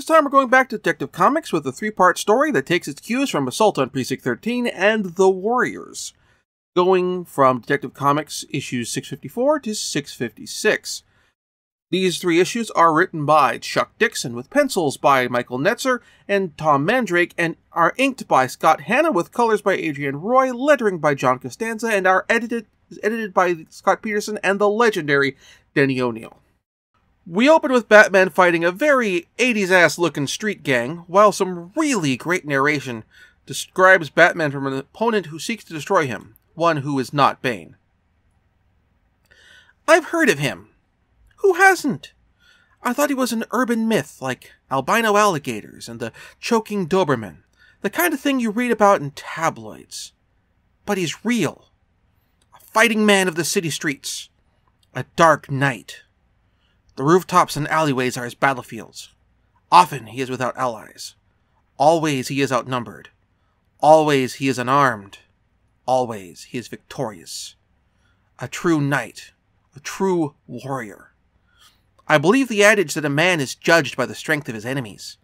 This time we're going back to Detective Comics with a three-part story that takes its cues from Assault on Precinct 13 and The Warriors, going from Detective Comics issues 654 to 656. These three issues are written by Chuck Dixon with pencils by Michael Netzer and Tom Mandrake and are inked by Scott Hanna with colors by Adrienne Roy, lettering by John Costanza, and are edited edited by Scott Peterson and the legendary Denny O'Neil. We open with Batman fighting a very 80s ass looking street gang, while some really great narration describes Batman from an opponent who seeks to destroy him, one who is not Bane. I've heard of him, who hasn't? I thought he was an urban myth, like albino alligators and the choking Doberman, the kind of thing you read about in tabloids. But he's real. A fighting man of the city streets. A dark knight. The rooftops and alleyways are his battlefields. Often he is without allies. Always he is outnumbered. Always he is unarmed. Always he is victorious. A true knight. A true warrior. I believe the adage that a man is judged by the strength of his enemies.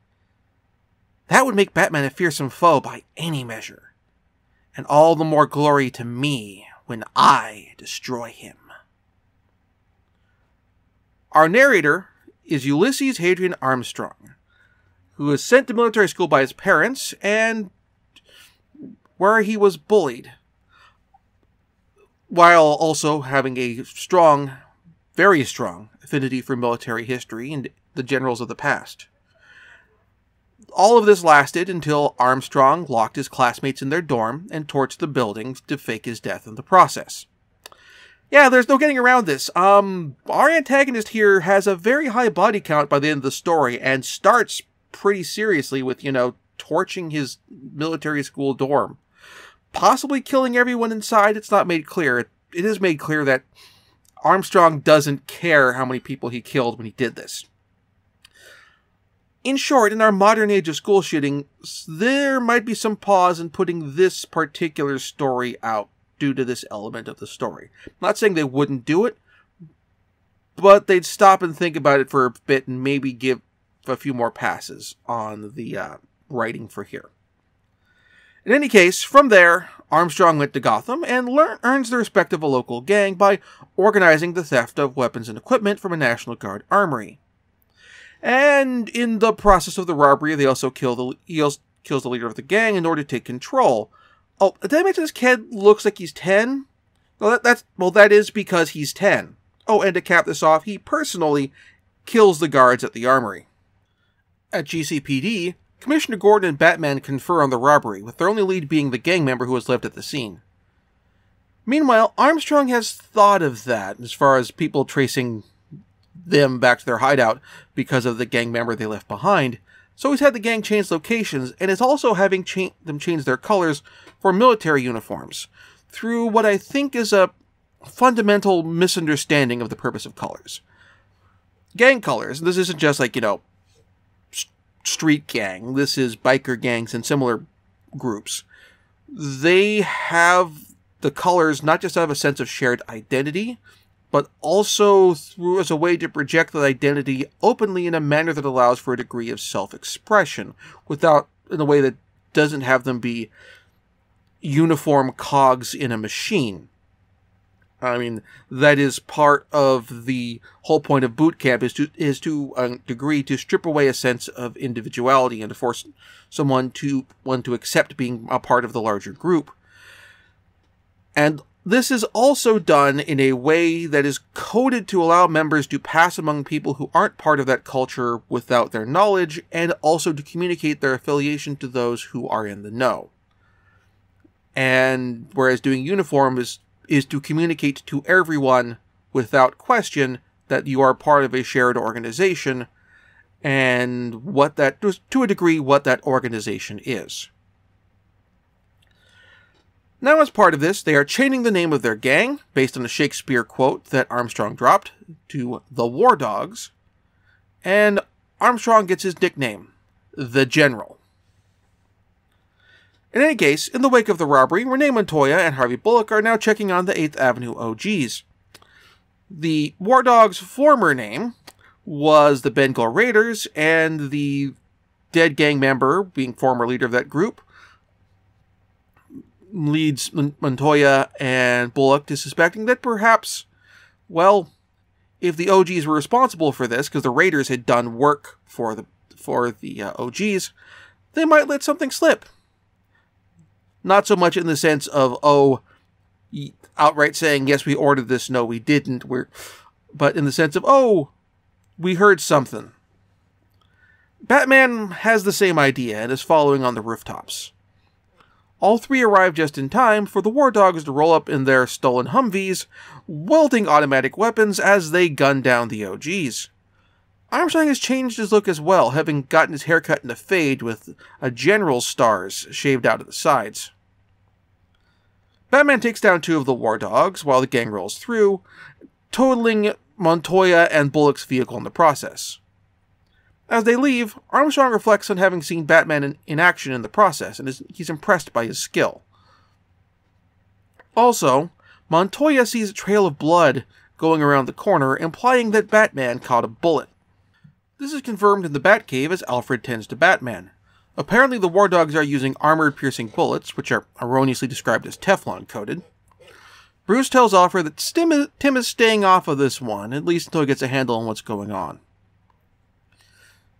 That would make Batman a fearsome foe by any measure. And all the more glory to me when I destroy him. Our narrator is Ulysses Hadrian Armstrong, who was sent to military school by his parents and where he was bullied, while also having a strong very strong affinity for military history and the generals of the past. All of this lasted until Armstrong locked his classmates in their dorm and torched the buildings to fake his death in the process. Yeah, there's no getting around this. Um, our antagonist here has a very high body count by the end of the story and starts pretty seriously with, you know, torching his military school dorm. Possibly killing everyone inside, it's not made clear. It is made clear that Armstrong doesn't care how many people he killed when he did this. In short, in our modern age of school shooting, there might be some pause in putting this particular story out due to this element of the story. I'm not saying they wouldn't do it, but they'd stop and think about it for a bit and maybe give a few more passes on the uh, writing for here. In any case, from there, Armstrong went to Gotham and learn, earns the respect of a local gang by organizing the theft of weapons and equipment from a National Guard armory. And in the process of the robbery, they also kill the he also kills the leader of the gang in order to take control. Oh, did I mention this kid looks like he's ten? Well, that, that's well, that is because he's ten. Oh, and to cap this off, he personally kills the guards at the armory. At GCPD, Commissioner Gordon and Batman confer on the robbery, with their only lead being the gang member who has left at the scene. Meanwhile, Armstrong has thought of that as far as people tracing them back to their hideout because of the gang member they left behind, so he's had the gang change locations and is also having cha- them change their colors for military uniforms through what I think is a fundamental misunderstanding of the purpose of colors. Gang colors, this isn't just like, you know, street gang. This is biker gangs and similar groups. They have the colors not just have a sense of shared identity, but also through as a way to project that identity openly in a manner that allows for a degree of self-expression, without in a way that doesn't have them be uniform cogs in a machine. I mean, that is part of the whole point of boot camp is to is to a degree to strip away a sense of individuality and to force someone to one to accept being a part of the larger group. And this is also done in a way that is coded to allow members to pass among people who aren't part of that culture without their knowledge, and also to communicate their affiliation to those who are in the know. And whereas doing uniform is is to communicate to everyone without question that you are part of a shared organization and what that, to a degree, what that organization is. Now, as part of this, they are changing the name of their gang, based on a Shakespeare quote that Armstrong dropped, to the War Dogs, and Armstrong gets his nickname, the General. In any case, in the wake of the robbery, Renee Montoya and Harvey Bullock are now checking on the 8th Avenue OGs. The War Dogs' former name was the Bengal Raiders, and the dead gang member, being former leader of that group, leads Montoya and Bullock to suspecting that perhaps, well, if the OGs were responsible for this, because the Raiders had done work for the for the uh, OGs, they might let something slip. Not so much in the sense of oh, outright saying yes, we ordered this, no, we didn't. We're, but in the sense of oh, we heard something. Batman has the same idea and is following on the rooftops. All three arrive just in time for the War Dogs to roll up in their stolen Humvees, wielding automatic weapons as they gun down the OGs. Armstrong has changed his look as well, having gotten his hair cut in a fade with a general's stars shaved out at the sides. Batman takes down two of the War Dogs while the gang rolls through, totaling Montoya and Bullock's vehicle in the process. As they leave, Armstrong reflects on having seen Batman in, in action in the process, and is, he's impressed by his skill. Also, Montoya sees a trail of blood going around the corner, implying that Batman caught a bullet. This is confirmed in the Batcave as Alfred tends to Batman. Apparently, the War Dogs are using armored piercing bullets, which are erroneously described as Teflon coated. Bruce tells Alfred that Tim is staying off of this one, at least until he gets a handle on what's going on.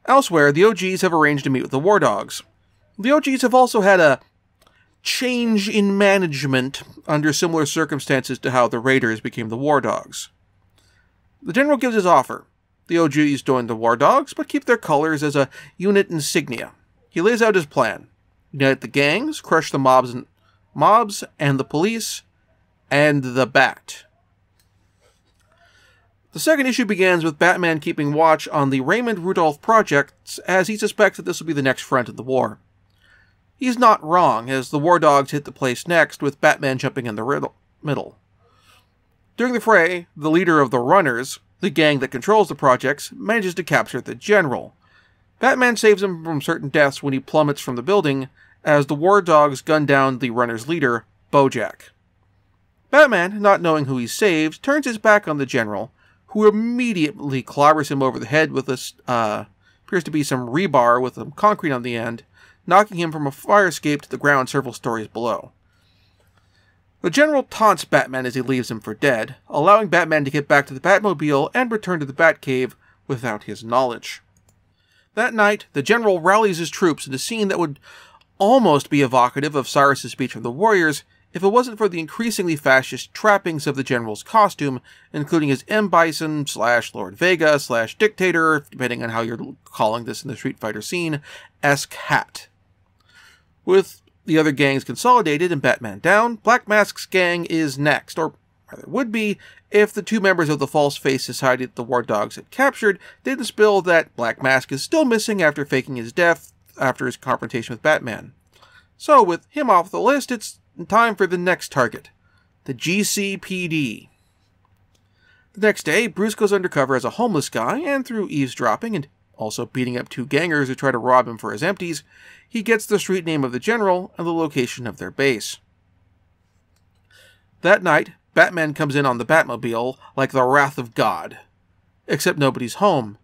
Elsewhere, the OGs have arranged to meet with the War Dogs. The OGs have also had a change in management under similar circumstances to how the Raiders became the War Dogs. The General gives his offer. The OGs join the War Dogs, but keep their colors as a unit insignia. He lays out his plan. Unite the gangs, crush the mobs and mobs and the police, and the Bat. The second issue begins with Batman keeping watch on the Raymond Rudolph projects as he suspects that this will be the next front of the war. He's not wrong, as the War Dogs hit the place next, with Batman jumping in the middle. During the fray, the leader of the Runners, the gang that controls the projects, manages to capture the General. Batman saves him from certain deaths when he plummets from the building, as the War Dogs gun down the Runners' leader, Bojack. Batman, not knowing who he saved, turns his back on the General who immediately clobbers him over the head with this, uh, appears to be some rebar with some concrete on the end, knocking him from a fire escape to the ground several stories below. The General taunts Batman as he leaves him for dead, allowing Batman to get back to the Batmobile and return to the Batcave without his knowledge. That night, the General rallies his troops in a scene that would almost be evocative of Cyrus's speech from the Warriors if it wasn't for the increasingly fascist trappings of the general's costume, including his M. Bison slash Lord Vega slash dictator, depending on how you're calling this in the Street Fighter scene, esque hat. With the other gangs consolidated and Batman down, Black Mask's gang is next, or rather would be, if the two members of the False Face Society that the War Dogs had captured didn't spill that Black Mask is still missing after faking his death after his confrontation with Batman. So, with him off the list, it's time for the next target the GCPD. The next day, Bruce goes undercover as a homeless guy, and through eavesdropping and also beating up two gangers who try to rob him for his empties, he gets the street name of the general and the location of their base. That night, Batman comes in on the Batmobile like the wrath of God. Except nobody's home,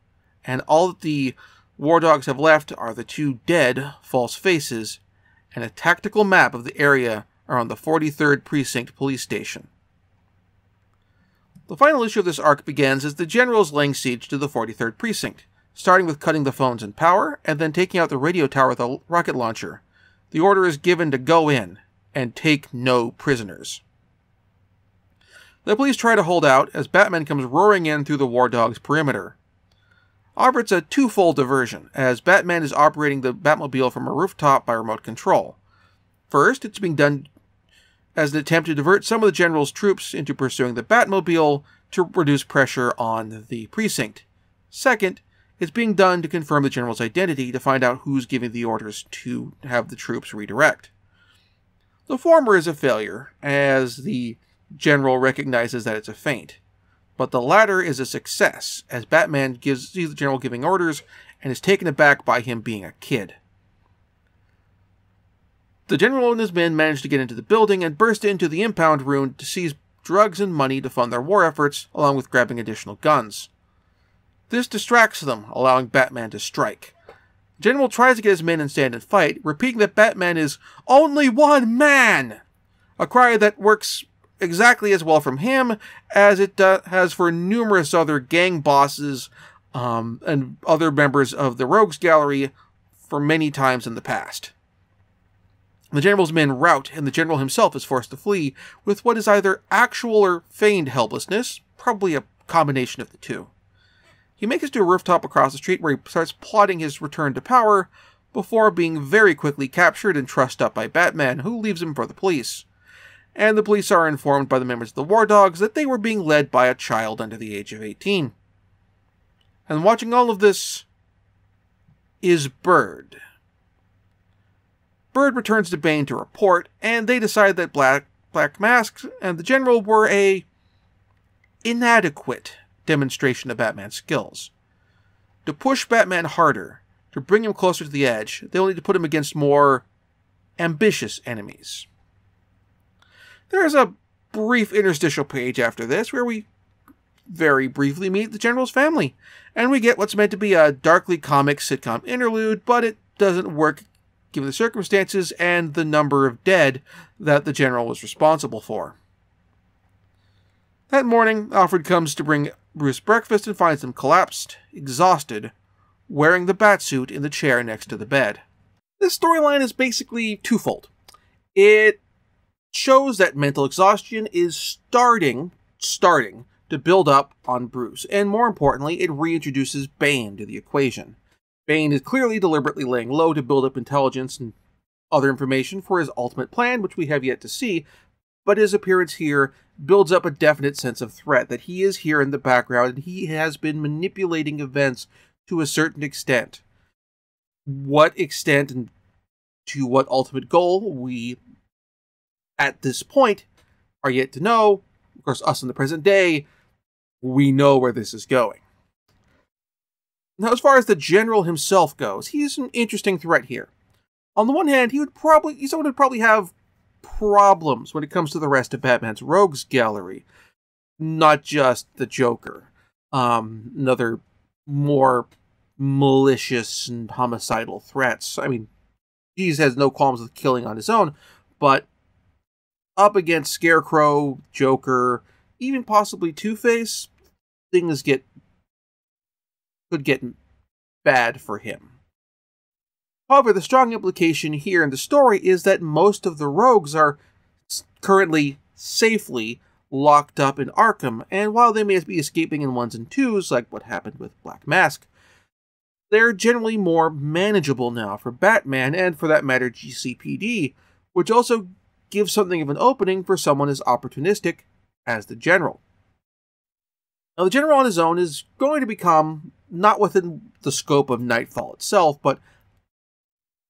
and all that the War Dogs have left are the two dead false faces and a tactical map of the area around the 43rd Precinct Police Station. The final issue of this arc begins as the generals laying siege to the 43rd Precinct, starting with cutting the phones and power, and then taking out the radio tower with a rocket launcher. The order is given to go in and take no prisoners. The police try to hold out as Batman comes roaring in through the War Dog's perimeter. It's a twofold diversion, as Batman is operating the Batmobile from a rooftop by remote control. First, it's being done as an attempt to divert some of the general's troops into pursuing the Batmobile to reduce pressure on the precinct. Second, it's being done to confirm the general's identity to find out who's giving the orders to have the troops redirect. The former is a failure, as the general recognizes that it's a feint, but the latter is a success, as Batman gives, sees the general giving orders and is taken aback by him being a kid. The general and his men manage to get into the building and burst into the impound room to seize drugs and money to fund their war efforts, along with grabbing additional guns. This distracts them, allowing Batman to strike. The General tries to get his men in stand and fight, repeating that Batman is only one man, a cry that works exactly as well from him as it uh, has for numerous other gang bosses um, and other members of the Rogues Gallery for many times in the past. The general's men rout, and the general himself is forced to flee with what is either actual or feigned helplessness, probably a combination of the two. He makes it to a rooftop across the street where he starts plotting his return to power before being very quickly captured and trussed up by Batman, who leaves him for the police. And the police are informed by the members of the War Dogs that they were being led by a child under the age of 18. And watching all of this is Bird. Bird returns to Bane to report, and they decide that Black Black Mask and the General were a inadequate demonstration of Batman's skills. To push Batman harder, to bring him closer to the edge, they'll need to put him against more ambitious enemies. There's a brief interstitial page after this where we very briefly meet the General's family, and we get what's meant to be a darkly comic sitcom interlude, but it doesn't work given the circumstances and the number of dead that the General was responsible for. That morning, Alfred comes to bring Bruce breakfast and finds him collapsed, exhausted, wearing the batsuit in the chair next to the bed. This storyline is basically twofold. It shows that mental exhaustion is starting, starting to build up on Bruce, and more importantly, it reintroduces Bane to the equation. Bane is clearly deliberately laying low to build up intelligence and other information for his ultimate plan, which we have yet to see, but his appearance here builds up a definite sense of threat that he is here in the background and he has been manipulating events to a certain extent. What extent and to what ultimate goal we, at this point, are yet to know. Of course, us in the present day, we know where this is going. Now, as far as the general himself goes, he's an interesting threat here. On the one hand, he would probably he's someone who'd probably have problems when it comes to the rest of Batman's rogues gallery, not just the Joker. Um, another more malicious and homicidal threats. I mean, he has no qualms with killing on his own, but up against Scarecrow, Joker, even possibly Two Face, things get could get bad for him. However, the strong implication here in the story is that most of the rogues are currently safely locked up in Arkham, and while they may be escaping in ones and twos, like what happened with Black Mask, they're generally more manageable now for Batman and, for that matter, GCPD, which also gives something of an opening for someone as opportunistic as the General. Now, the General on his own is going to become, not within the scope of Knightfall itself, but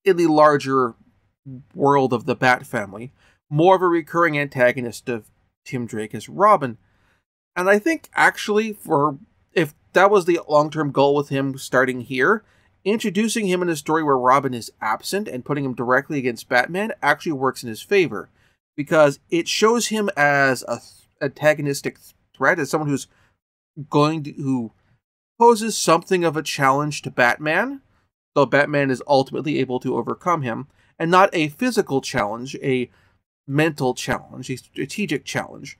in the larger world of the Bat family, more of a recurring antagonist of Tim Drake as Robin. And I think actually for if that was the long-term goal with him starting here, introducing him in a story where Robin is absent and putting him directly against Batman actually works in his favor because it shows him as a th- antagonistic threat as someone who's going to who poses something of a challenge to Batman though Batman is ultimately able to overcome him, and not a physical challenge, a mental challenge, a strategic challenge.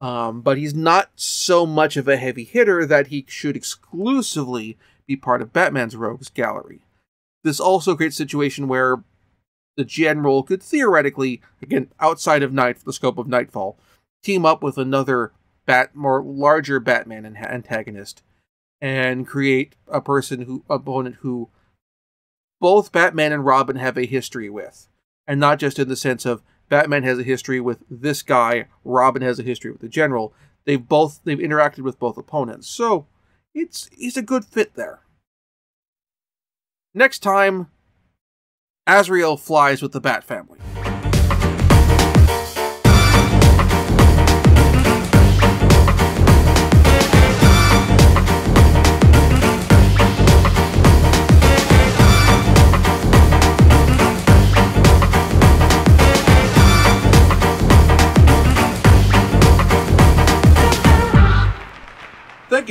Um, but he's not so much of a heavy hitter that he should exclusively be part of Batman's rogues gallery. This also creates a situation where the general could theoretically, again, outside of night, the scope of Knightfall, team up with another bat, more larger Batman antagonist, and create a person who opponent who both Batman and Robin have a history with. And not just in the sense of Batman has a history with this guy, Robin has a history with the general. They've both they've interacted with both opponents. So it's it's a good fit there. Next time, Azrael flies with the Bat family.